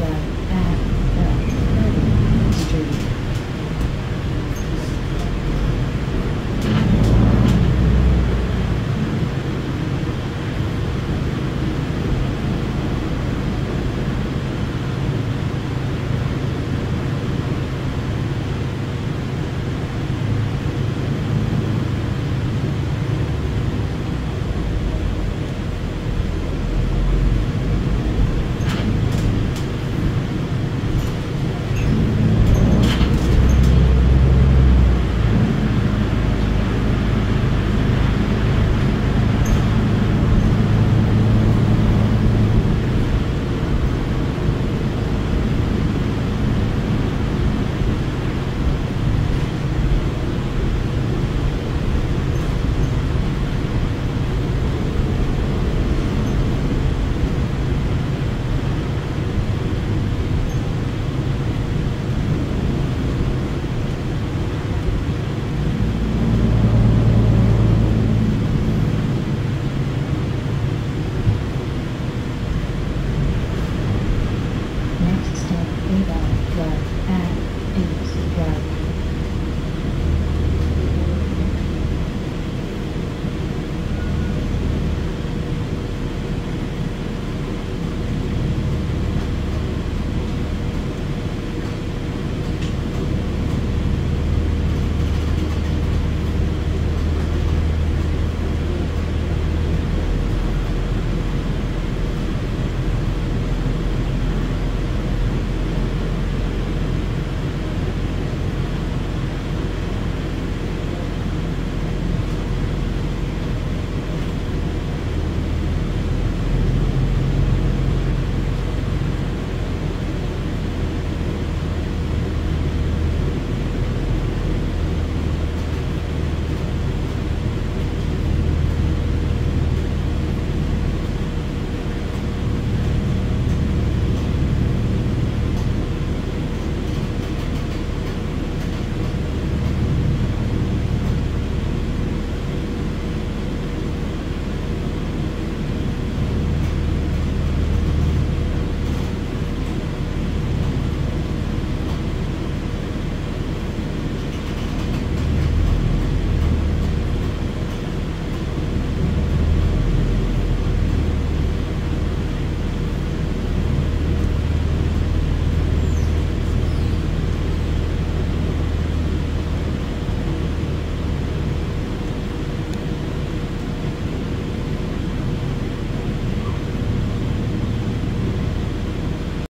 that